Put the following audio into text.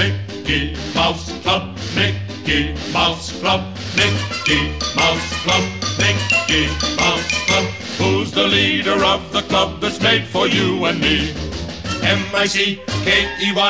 Mickey Mouse Club, Mickey Mouse Club, Mickey Mouse Club, Mickey Mouse Club. Who's the leader of the club that's made for you and me? M I C K E Y.